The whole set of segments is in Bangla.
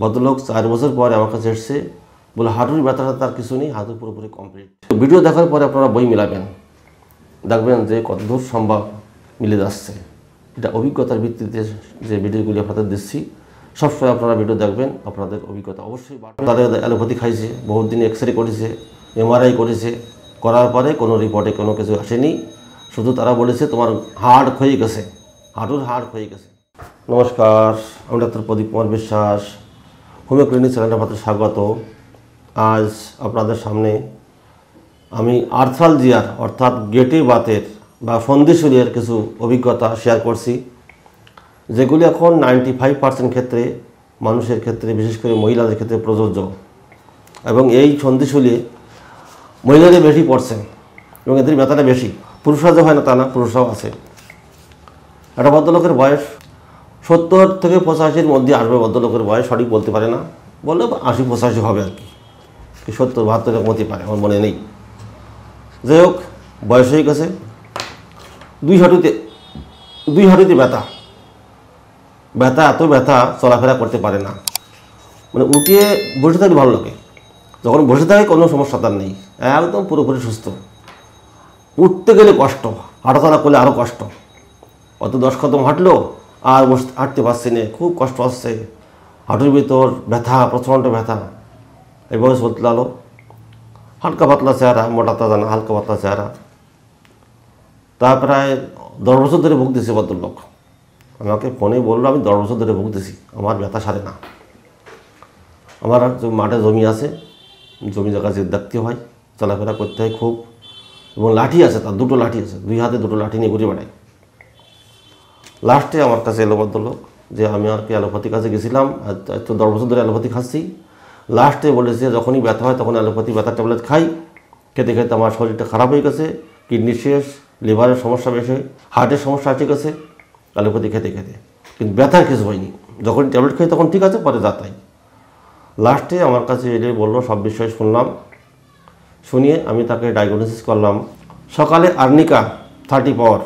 ভদ্রলোক চার বছর পরে আমার কাছে এসছে। বলে, হাঁটুর ব্যথাটা তার কিছু নেই, হাঁটু পুরোপুরি কমপ্লিট ভিডিও দেখার পরে আপনারা বই মিলাবেন। দেখবেন যে কতদূর সম্ভব মিলে যাচ্ছে। এটা অভিজ্ঞতার ভিত্তিতে যে ভিডিওগুলি আপনাদের দিচ্ছি, সবসময় আপনারা ভিডিও দেখবেন, আপনাদের অভিজ্ঞতা অবশ্যই তাদের অ্যালোপ্যাথি খাইছে বহুত দিন এক্স রে করেছে এমআরআই করেছে। করার পরে কোনো রিপোর্টে কোনো কিছু আসেনি। শুধু তারা বলেছে, তোমার হাড় ক্ষয়ে গেছে, হাঁটুর হাড় ক্ষয়ে গেছে। নমস্কার, আমি ডাক্তার প্রদীপ কুমার বিশ্বাস। হোমিও ক্লিনিক চ্যানেলটা আপনাদের স্বাগত। আজ আপনাদের সামনে আমি আর্থালজিয়ার অর্থাৎ গেটে বাতের বা সন্ধিশুলিয়ার কিছু অভিজ্ঞতা শেয়ার করছি, যেগুলি এখন নাইনটি ফাইভ পার্সেন্ট ক্ষেত্রে, মানুষের ক্ষেত্রে, বিশেষ করে মহিলাদের ক্ষেত্রে প্রযোজ্য। এবং এই সন্ধিশুলি মহিলাদের বেশি পড়ছে এবং এদের ব্যথাটা বেশি। পুরুষরা যে হয় না তা না, পুরুষরাও আছে। একটা ভদ্রলোকের বয়স সত্তর থেকে পঁচাশির মধ্যে আসবে ভদ্রলোকের বয়স, সঠিক বলতে পারে না। বললে আশি, পঁচাশি হবে আর কি। সত্তর, বাহাত্তর এরকম হতে পারে, আমার মনে নেই। যাই হোক, বয়স হয়ে গেছে। দুই হাঁটুতে দুই হাঁটুতে ব্যথা। ব্যথা, এত ব্যথা চলাফেরা করতে পারে না। মানে উঠিয়ে বসে থাকলে ভালো লাগে। যখন বসে থাকে কোনো সমস্যা তার নেই। একদম পুরোপুরি সুস্থ। উঠতে গেলে কষ্ট, হাঁটাচলা করলে আরও কষ্ট। অত দশ কদম হাঁটলো আর বসে হাঁটতে পারছি না, খুব কষ্ট আসছে হাঁটুর ভিতর ব্যথা, প্রচণ্ড ব্যথা। এইভাবে চলতে লাগল। হালকা পাতলা চেহারা, মোটা তাজা না, হালকা পাতলা চেহারা। তা প্রায় দশ বছর ধরে ভুগতেছি ভদ্রলোক। আমাকে ফোনে বলল, আমি দশ বছর ধরে ভুগতেছি, আমার ব্যথা সারে না। আমার মাঠে জমি আছে। জমি জায়গা দেখতে হয়, চলাফেরা করতে হয় খুব। এবং লাঠি আছে, তার দুটো লাঠি আছে, দুই হাতে দুটো লাঠি নিয়ে ঘুরে বেড়াই লাস্টে আমার কাছে এলো যে আমি আর কি অ্যালোপ্যাথির কাছে গেছিলাম তো দশ বছর ধরে অ্যালোপ্যাথি খাচ্ছি। লাস্টে বলেছে যখনই ব্যথা হয় তখন অ্যালোপ্যাথি ব্যথার ট্যাবলেট খাই। খেতে খেতে আমার শরীরটা খারাপ হয়ে গেছে, কিডনি শেষ, লিভারের সমস্যা বেশি হয়, হার্টের সমস্যা আছে গেছে, অ্যালোপ্যাথি খেতে খেতে। কিন্তু ব্যথার কিছু হয়নি। যখন ট্যাবলেট খাই তখন ঠিক আছে, পরে যাতাই লাস্টে আমার কাছে এলে বলল, সব বিষয়ে শুনলাম। শুনিয়ে আমি তাকে ডায়াগনোসিস করলাম। সকালে আর্নিকা থার্টি পাওয়ার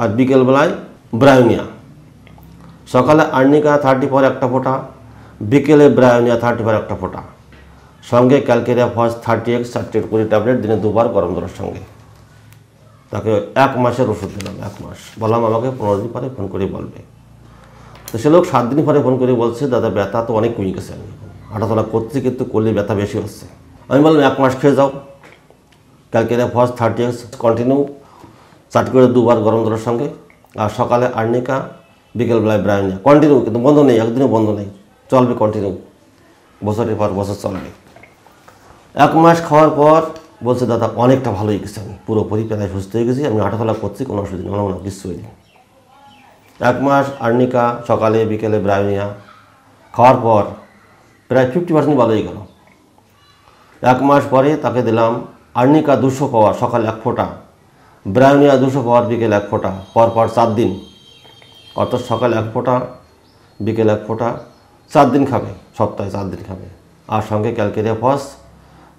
আর বিকেলবেলায় ব্রায়োনিয়া। সকালে আর্নিকা থার্টি ফোর একটা ফোঁটা, বিকেলে ব্রায়োনিয়া থার্টি ফোর একটা ফোঁটা। সঙ্গে ক্যালকেরিয়া ফার্স্ট থার্টি এক্স চারটে কুড়ি ট্যাবলেট, দিনে দুবার গরম জলের সঙ্গে। তাকে এক মাসের ওষুধ দিলাম, এক মাস। বললাম, আমাকে পনেরো দিন পরে ফোন করে বলবে। তো সে লোক সাত দিন পরে ফোন করে বলছে, দাদা, ব্যথা তো অনেক কমে গেছে। আমি হাঁটাচলা করছি কিন্তু করলে ব্যথা বেশি হচ্ছে। আমি বললাম, এক মাস খেয়ে যাও। Calcarea first thirty X continue. চারটি করে দুবার গরম জলের সঙ্গে। আর সকালে আর্নিকা বিকেলবেলায় ব্রায়নিয়া কন্টিনিউ কিন্তু বন্ধ নেই, একদিনও বন্ধ নেই। চলবে কন্টিনিউ বছরের পর বছর চলবে। এক মাস খাওয়ার পর বলছে, দাদা, অনেকটা ভালো হয়ে গেছে আমি পুরোপুরি প্রায় সুস্থ হয়ে গেছি, আমি হাঁটাচলা করছি, কোনো অসুবিধা নেই। আমার কিছু হয়নি। এক মাস আর্নিকা, সকালে, বিকেলে ব্রায়োনিয়া, খাওয়ার পর প্রায় ফিফটি পার্সেন্ট ভালো হয়ে গেল। এক মাস পরে তাকে দিলাম আর্নিকা দুশো পাওয়া, সকালে এক ফোঁটা। ব্রায়োনিয়া দুশো পাওয়ার বিকেল এক ফোঁটা পর পর চার দিন। অর্থাৎ সকাল এক ফোঁটা, বিকেল এক ফোঁটা চার দিন খাবে, সপ্তাহে চার দিন খাবে। আর সঙ্গে ক্যালকেরিয়া ফস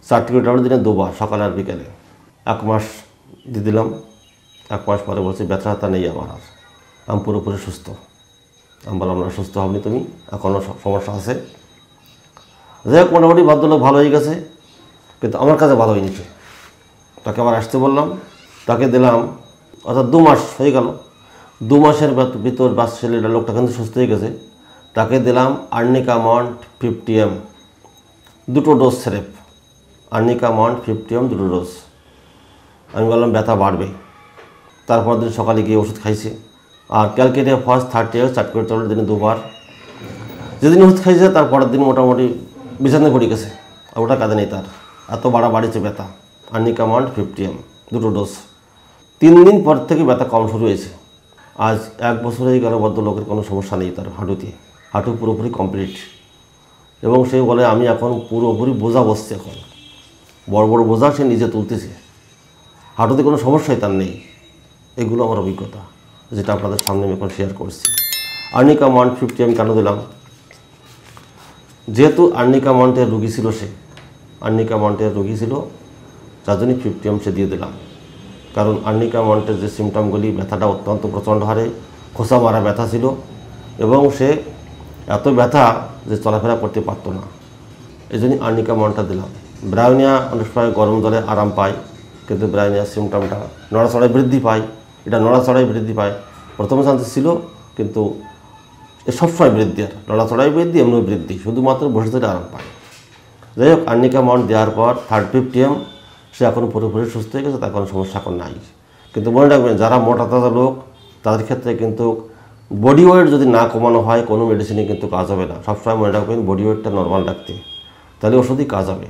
করে ট্যাবলেট দিনে দুবার, সকাল আর বিকেলে। এক মাস দিয়ে দিলাম, এক মাস পরে বলছি, ব্যথা ব্যথা নেই আমার আর। আমি পুরোপুরি সুস্থ। আমি বললাম, না, সুস্থ হবনি তুমি, এখনও সমস্যা আছে। যাই হোক, মোটামুটি ভদ্রলোক ভালো হয়ে গেছে, কিন্তু আমার কাছে ভালো হয়নি। তাকে আবার আসতে বললাম তাকে দিলাম, অর্থাৎ দু মাস হয়ে গেল। দু মাসের ভিতর বাস ছেলেটা লোকটা কিন্তু সুস্থ হয়ে গেছে। তাকে দিলাম আর্নিকা মন্ট ফিফটি এম দুটো ডোজ সেরেপ আর্নিকা মন্ট ফিফটি এম দুটো ডোজ আমি বললাম, ব্যথা বাড়বে। তারপর দিন সকালে গিয়ে ওষুধ খাইছে। আর ক্যালকেটিয়া ফার্স্ট থার্টি ইয়ার্স চার করে ট্যাবলেট দিনে দুবার। যেদিন ওষুধ খাইছে, তার পরের দিন মোটামুটি বিছানায় পড়ে গেছে। আর ওটা কাঁদে নেই তার। এত বাড়া বাড়িছে ব্যথা। আর্নিকা মন্ট ফিফটি এম দুটো ডোজ তিন দিন পর থেকে ব্যথা কম শুরু হয়েছে। আজ এক বছর হয়ে গেল ভদ্রলোকের কোনো সমস্যা নেই তার হাঁটুতে। হাঁটু পুরোপুরি কমপ্লিট এবং সে বলে, আমি এখন পুরোপুরি বোঝা বসছে এখন। বড় বড় বোঝা সে নিজে তুলতেছে। হাঁটুতে কোনো সমস্যাই তার নেই। এগুলো আমার অভিজ্ঞতা, যেটা আপনাদের সামনে আমি এখন শেয়ার করছি। আর্নিকা ওয়ান ফিফটি আমি কেন দিলাম? যেহেতু আর্নিকা মন্টের রুগী ছিল সে, আর্নিকা মন্টের রুগী ছিল যার জন্যই ফিফটি এম সে দিয়ে দিলাম। কারণ আর্নিকা মন্টের যে সিমটমগুলি ব্যথাটা অত্যন্ত প্রচণ্ড হারে, খোসা মারা ব্যথা ছিল এবং সে এত ব্যথা যে চলাফেরা করতে পারতো না। এই জন্যই আর্নিকা মনটা দিলাম। ব্রাউনিয়া অনেক সময় গরম জলে আরাম পায়, কিন্তু ব্রাউনিয়া সিমটমটা নড়াচড়ায় বৃদ্ধি পায়। এটা নড়াচড়ায় বৃদ্ধি পায়। প্রথম শান্তি ছিল, কিন্তু এ সবসময় বৃদ্ধি আর, নড়াচড়ায় বৃদ্ধি এমনি বৃদ্ধি, শুধুমাত্র বসে থেকে আরাম পায়। যাই হোক, আর্নিকা মাউন্ট দেওয়ার পর থার্ড ফিফটি এম সে এখন পুরোপুরি সুস্থ হয়ে গেছে, তার কোনো সমস্যা এখন নাই। কিন্তু মনে রাখবেন, যারা মোটা তাজা লোক, তাদের ক্ষেত্রে কিন্তু বডি ওয়েট যদি না কমানো হয়, কোনো মেডিসিনে কিন্তু কাজ হবে না। সবসময় মনে রাখবেন বডি ওয়েটটা নর্মাল রাখতে। তাহলে ওষুধই কাজ হবে।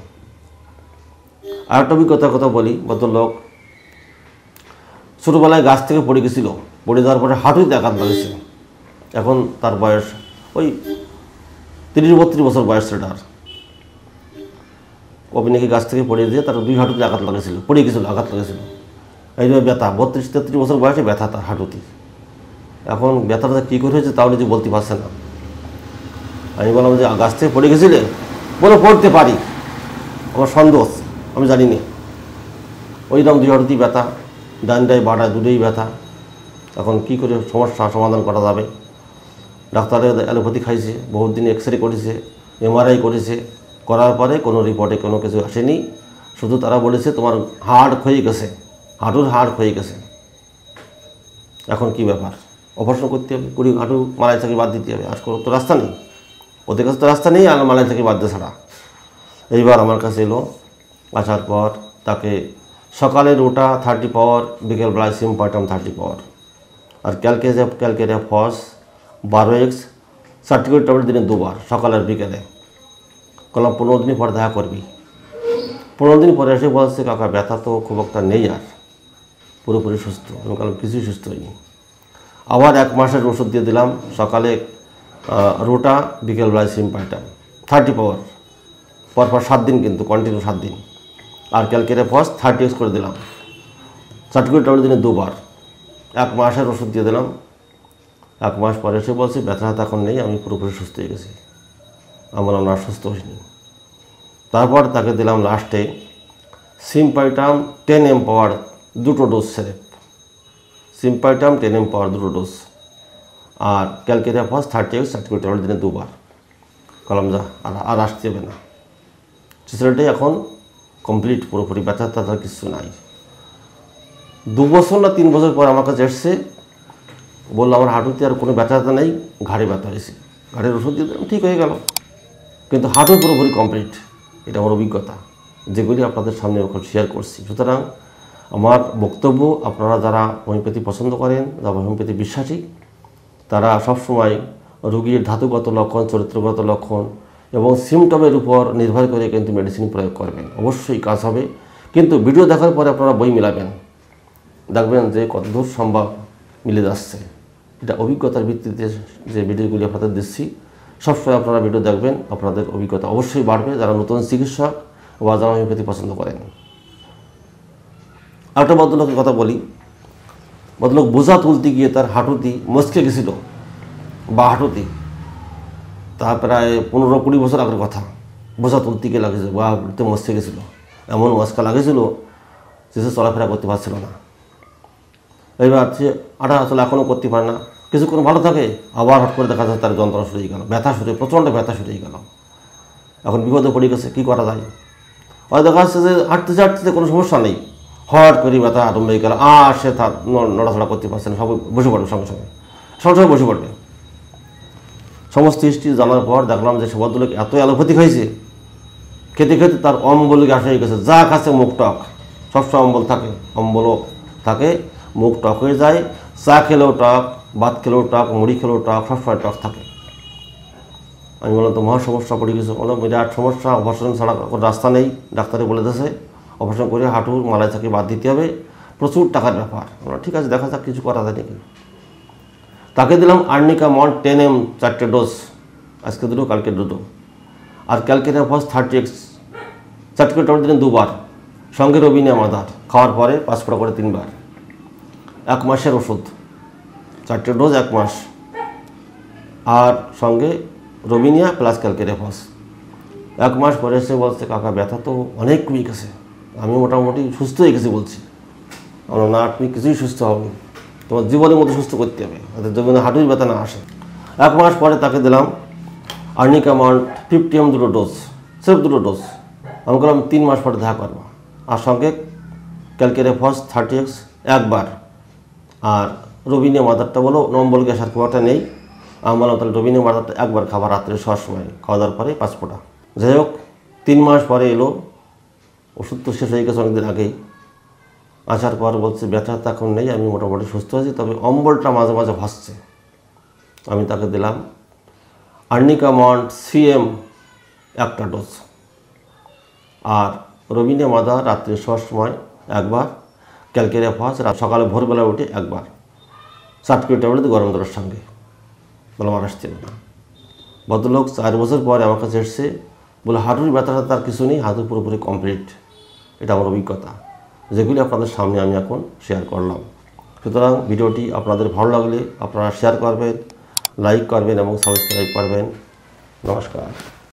আর একটা অভিজ্ঞতার কথা বলি লোক ছোটোবেলায় গাছ থেকে পড়ে গেছিল, পড়ে যাওয়ার পরে হাঁটুতে আঘাত লাগেছে এখন তার বয়স ওই তিরিশ বত্রিশ বছর বয়স সেটার। কবি নাকি গাছ থেকে পড়ে দিয়ে তার দুই হাঁটুতে আঘাত লাগেছিল পড়ে গেছিল, আঘাত লাগেছিল এইভাবে ব্যথা, বত্রিশ তেত্রিশ বছর বয়সে ব্যথা তার হাঁটুতে। এখন ব্যথাটা কী করে হয়েছে তাও নিজে বলতে পারছে না। আমি বললাম যে গাছ থেকে পড়ে গেছিলে? বলে, পড়তে পারি। আমার সন্দেহ আমি জানি না ওইরকম দুই হাঁটুতেই ব্যথা ডানটায় বাটায় দুটোই ব্যথা। এখন কী করে সমস্যা সমাধান করা যাবে? ডাক্তারের অ্যালোপ্যাথি খাইছে বহুত দিন এক্স রে করেছে এমআরআই করেছে করার পরে কোনো রিপোর্টে কোনো কিছু আসেনি। শুধু তারা বলেছে তোমার হাড় ক্ষয়ে গেছে। হাঁটুর হাড় ক্ষয়ে গেছে। এখন কি ব্যাপার? অপারেশন করতে হবে, কুড়ি হাঁটু মালাই থেকে বাদ দিতে হবে। আর কোনো তো রাস্তা নেই। ওদের কাছে তো রাস্তা নেই আর মালাই থেকে বাদ দিয়ে ছাড়া। এইবার আমার কাছে এলো। আসার পর তাকে সকালে ওটা থার্টি পাওয়ার বিকেলবেলায় সিম্পাটম থার্টি পাওয়ার আর ক্যালকেজে ক্যালকেরিয়া ফস বারো এক্স সার্টিফিকেট ট্যাবলেট দিনে দুবার সকালের বিকেলে। কলাম পনেরো দিন পর দেখা করবি পনেরো দিন পরে এসে বলছে কাকা ব্যথা তো খুব একটা নেই আর পুরোপুরি সুস্থ আমি বললাম কিছুই সুস্থ হয়নি আবার এক মাসের ওষুধ দিয়ে দিলাম সকালে রোটা বিকেলবেলায় সিম্পাইটাম থার্টি পাওয়ার পরপর সাত দিন কিন্তু কন্টিনিউ সাত দিন আর ক্যালকেরে ফস থার্টি এক্স করে দিলাম সার্টিফিকেট ট্যাবলেট দিনে দুবার এক মাসের ওষুধ দিয়ে দিলাম এক মাস পরে এসে বলছি ব্যথা এখন নেই আমি পুরোপুরি সুস্থ হয়ে গেছি আমার আমরা সুস্থ হইনি। তারপর তাকে দিলাম লাস্টে সিম্পাইটাম টেন এম পাওয়ার দুটো ডোজ সেরেপ সিম্পাইটাম টেন এম পাওয়ার দুটো ডোজ আর calcarea first thirty X certificate tablet দিনে দুবার। কলম যা, আর আর আসতে হবে না। ছেলেটাই এখন কমপ্লিট পুরোপুরি ব্যথা ট্যাথা কিছু নাই। দু বছর না তিন বছর পর আমার কাছে এসছে, বলল, আমার হাঁটুতে আর কোনো ব্যথা ব্যথা নেই, ঘাড়ে ব্যথা হয়েছে। ঘাড়ের ওষুধ দিয়ে দিলাম, ঠিক হয়ে গেল। কিন্তু হাঁটু পুরোপুরি কমপ্লিট এটা আমার অভিজ্ঞতা। যেগুলি আপনাদের সামনে এখন শেয়ার করছি। সুতরাং আমার বক্তব্য, আপনারা যারা হোমিওপ্যাথি পছন্দ করেন, যারা হোমিওপ্যাথি বিশ্বাসী, তারা সবসময় রোগীর ধাতুগত লক্ষণ, চরিত্রগত লক্ষণ এবং সিমটমের উপর নির্ভর করে কিন্তু মেডিসিন প্রয়োগ করবেন। অবশ্যই কাজ হবে। কিন্তু ভিডিও দেখার পরে আপনারা বই মিলাবেন। দেখবেন যে কতদূর সম্ভব মিলে যাচ্ছে। এটা অভিজ্ঞতার ভিত্তিতে যে ভিডিওগুলি আপনাদের দিচ্ছি সবসময় আপনারা ভিডিও দেখবেন, আপনাদের অভিজ্ঞতা অবশ্যই বাড়বে। যারা নতুন চিকিৎসক বা যারা হোমিওপ্যাথি পছন্দ করেন। আরেকটা ভদ্রলোকের কথা বলি। ভদ্রলোক বোঝা তুলতে গিয়ে তার হাঁটুতি মস্কে গেছিল, বা হাঁটুতি তা প্রায় পনেরো কুড়ি বছর আগের কথা। বোঝা তুলতে গিয়ে লাগেছিল বা হাঁটুতে মস্কে গেছিল। এমন মস্কা লাগেছিল যে সে চলাফেরা করতে পারছিল না। এইবার সে আটা আসলে এখনও করতে পারে না। কিছুক্ষণ ভালো থাকে, আবার হট করে দেখা যাচ্ছে তার যন্ত্রণা শুরু হয়ে গেল, ব্যথা শুরু প্রচণ্ড ব্যথা শুরু হয়ে গেল। এখন বিপদে পড়ে গেছে, কী করা যায়? আর দেখা যাচ্ছে যে হাঁটতে হাঁটতে কোনো সমস্যা নেই। হট করে ব্যথা আরম্ভ হয়ে গেল, আর সে তার নড়াচড়া করতে পারছে না সব বসে পড়বে সঙ্গে সঙ্গে সঙ্গে সঙ্গে বসে পড়বে। সমস্ত হিস্ট্রি জানার পর দেখলাম যে সে ভদ্রলোক এত অ্যালোপ্যাথিক হয়েছে, খেতে খেতে তার অম্বল গ্যাস হয়ে গেছে, যা খাচ্ছে মুখ টক। সবসময় অম্বল থাকে, অম্বলও থাকে, মুখ টক হয়ে যায়, চা খেলেও টক ভাত খেলেও টক, মুড়ি খেলেও টক সবসময় টক থাকে। আমি বললাম, তো মহা সমস্যা পড়ে গেছে। বললাম বিরাট সমস্যা অপারেশন ছাড়া রাস্তা নেই। ডাক্তারে বলে দিয়েছে অপারেশন করে হাঁটুর মালাই থাকে বাদ দিতে হবে। প্রচুর টাকার ব্যাপার। ঠিক আছে, দেখা যাক, কিছু করা যায় নাকি? তাকে দিলাম আর্নিকা মন টেন এম চারটে ডোজ। আজকে দুটো, কালকে দুটো। আর ক্যালকেরিয়া ফার্স্ট থার্টি এক্স চারটে করে টমেটো দিলেন দুবার। সঙ্গে রবিনিয়া মাদার খাওয়ার পরে পাঁচ ফোঁটা করে তিনবার। এক মাসের ওষুধ। চারটে ডোজ এক মাস। আর সঙ্গে রবিনিয়া প্লাস ক্যালকেরিয়া ফার্স্ট এক মাস পরে এসে বলছে, কাকা, ব্যথা তো অনেক কমে গেছে আমি মোটামুটি সুস্থ হয়ে গেছি বলছি। আমরা না, তুমি কিছুই সুস্থ হবনি তোমার জীবনের মতো সুস্থ করতে হবে। যাতে জীবনে হাঁটুর ব্যথা না আসে। এক মাস পরে তাকে দিলাম আর্নিকা মাউন্ট ফিফটি এম দুটো ডোজ সেফ দুটো ডোজ আমি করলাম তিন মাস পরে দেখা করব। আর সঙ্গে ক্যালকেরে ফার্স্ট থার্টি এক্স একবার। আর রবিনিয়া মাদারটা বলো, নম্বল গ্যাস আর খুব নেই। আমি বললাম তাহলে রবিনিয়া মাদারটা একবার খাবার রাত্রে শোয়ার সময়, খাওয়া দাওয়ার পরে পাঁচ ফোঁটা। যাই হোক, তিন মাস পরে এলো, ওষুধ তো শেষ হয়ে গেছে অনেকদিন আগেই। আসার পর বলছে, ব্যথা তো এখন নেই, আমি মোটামুটি সুস্থ আছি, তবে অম্বলটা মাঝে মাঝে ভাসছে। আমি তাকে দিলাম আর্নিকা মন্ট সিএম একটা ডোজ। আর রবিনে মাদা রাত্রে শোয়ার সময় একবার, ক্যালকেরিয়া ফাঁস সকালে ভোরবেলা উঠে একবার। সাত কিলো ট্যাবলেট গরম জলের সঙ্গে। বলে আমার আসছে না। ভদ্রলোক চার বছর পরে আমার কাছে এসছে, বলে, হাঁটুর ব্যথাটা তার কিছু নেই, হাঁটু পুরোপুরি কমপ্লিট এটা আমার অভিজ্ঞতা। যেগুলি আপনাদের সামনে আমি এখন শেয়ার করলাম। সুতরাং ভিডিওটি আপনাদের ভালো লাগলে আপনারা শেয়ার করবেন লাইক করবেন এবং সাবস্ক্রাইব করবেন। নমস্কার।